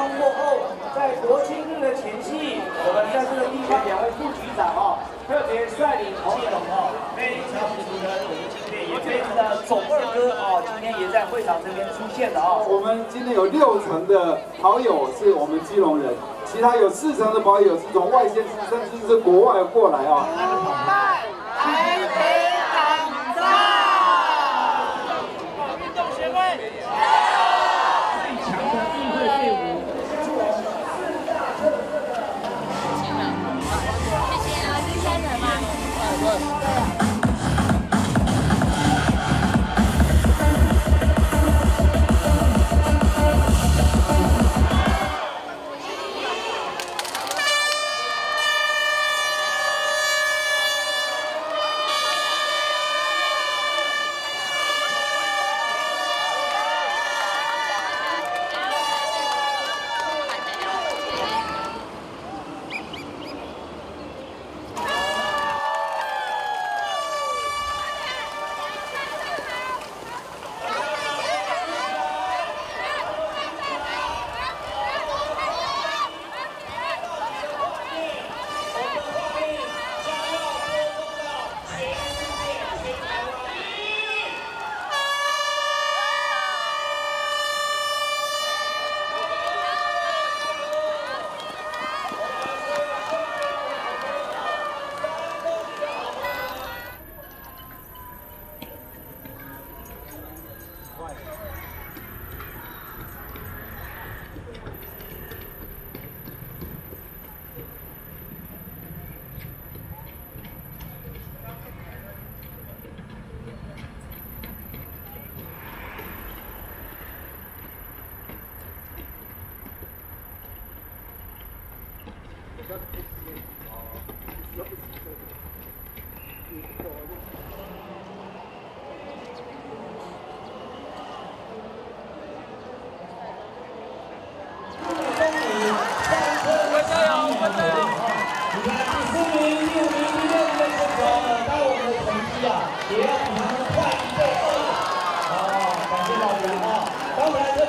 通过后，在国庆日的前夕，我们在这个地方两位副局长哦，特别率领朋友哦，非常值得我们今天也非常的总二哥哦，今天也在会场这边出现了哦。我们今天有六成的跑友是我们基隆人，其他有四成的跑友是从外县市甚至是国外过来哦。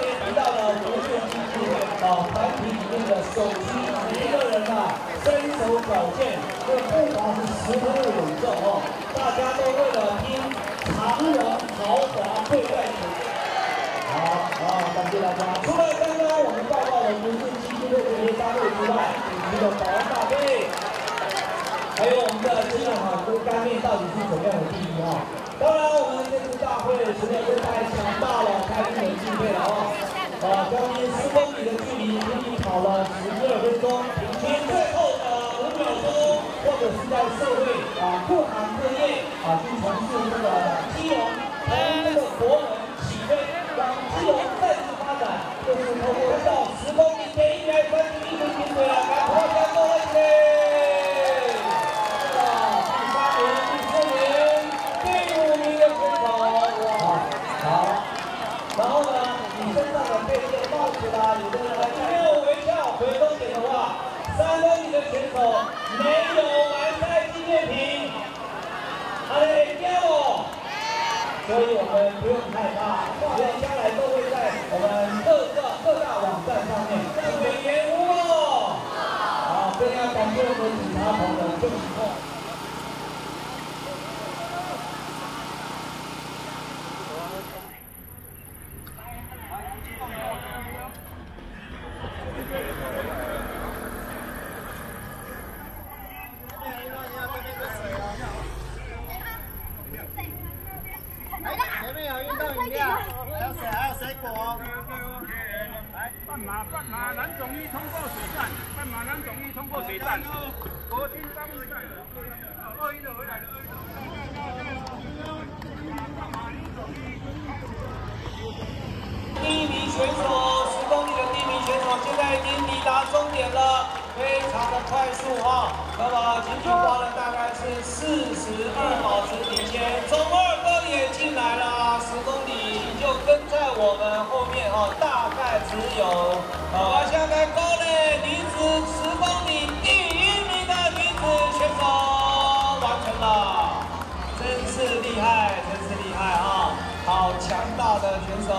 今天回到了国际基金啊团体里面的首席一个人的身手矫健这步伐是十分的稳重哦大家都为了听唐人豪华会冠军好好感谢大家除了刚刚我们报道的国际基金会的一些大会之外我们的保安大队还有我们的新的好多单位到底是怎么样的第一啊当然我们这次大会实在是太强大了太令人敬佩了啊好将近四公里的距离仅仅跑了十二分钟请最后的五秒钟或者是在社会所以我们不用害怕，我们将来都会在我们各个各大网站上面。在美颜屋哦，好，更要感谢我们警察同友，就。有水，还有水果。来，奔马，奔马能终于通过水站，奔马能终于通过水站！国金三号，二一的回来了，第一名选手，十公里的第一名选手现在已经抵达终点了，非常的快速哈！那么仅仅花了大概是四十二小时零七，二哥也进来了，十公。在我们后面哦，大概只有哦，下面高磊女子十公里第一名的女子选手完成了，真是厉害，真是厉害啊、好强大的选手，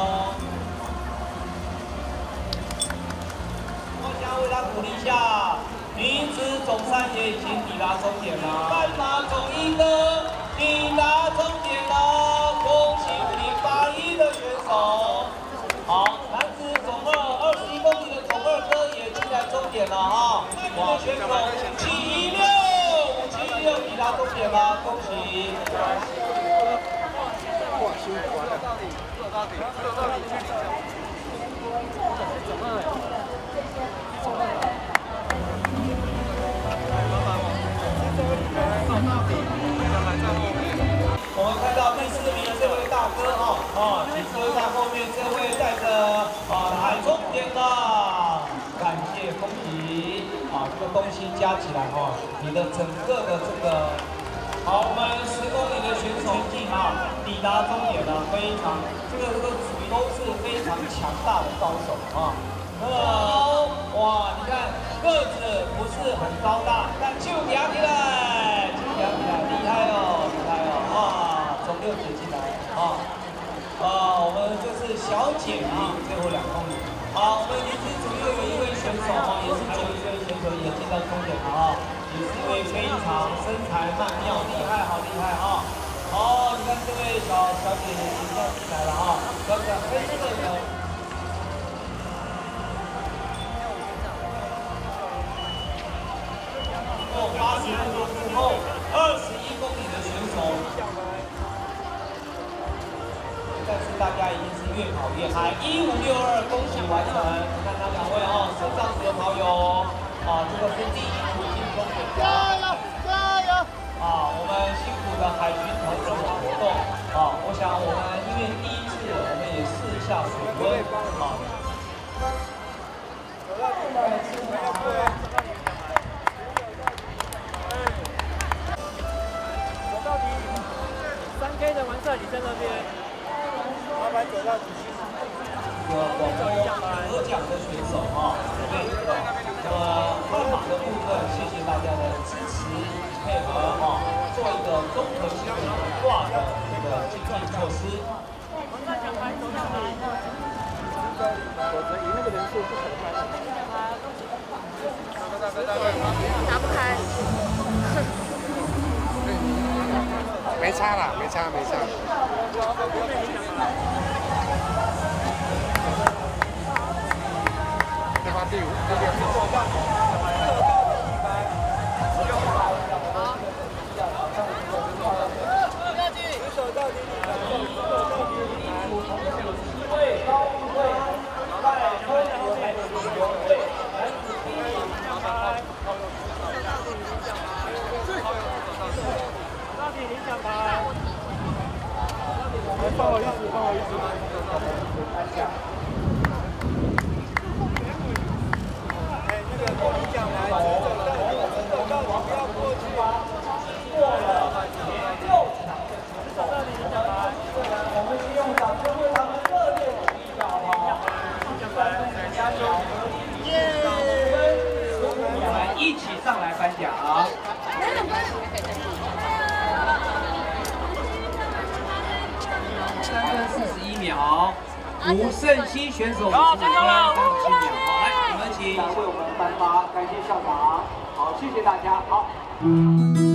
我想为他鼓励一下。女子总算也已经抵达终点了，斑马总一哥抵达终。点了哈。哇，选手五七一六五七一六抵达终点了，恭喜。哇，辛苦了我们看到第四名的这位大哥哈啊，紧追在后面这位带着啊海终点了，感谢恭喜啊，这个东西加起来哈，你的整个的这个好，我们十公里的选手进啊，抵达终点了，非常这个这个都是非常强大的高手啊。那么哇，你看个子不是很高大，但就扬起来，就扬起来，厉害哦，厉害哦。啊，从六姐进来啊，啊，我们这是小姐啊，最后两公里。好，我们女子组又有一位选手啊，也是九一位选到终点了啊，也是一位非常身材曼妙、厉害，好厉害啊！好，你看这位小小姐姐也要进来了啊，穿着黑色的。过八十分钟之后，二十一公里的选手。但是大家一定是越跑越嗨，一五六二，恭喜完成！你看到两位啊，身上组的跑友，啊，这个是第一组进终点。加油，加油！啊，我们辛苦的海军同仁的活动，啊，我想我们因为第一次，我们也试一下水温，啊。走到底，三 K 的完赛，你在那边。麻烦走到底。这个广州得奖的选手啊，对，那么一个综合性的挂的这个经济措施。否则以那个人数不可能拍拿不开。没差啦，没差，没差。对吧？第五、第六。不好意思，不好意思。哎，那个领奖牌，走到底，走到底，不要过去。过了前六强的选手，我们希望掌声为他们热烈鼓励一下，好不好？加油！我们一起上来颁奖。三分四十一秒，吴胜熙选手五十分三十七秒。好，来，我们请为我们颁发，感谢校长。好，谢谢大家。好。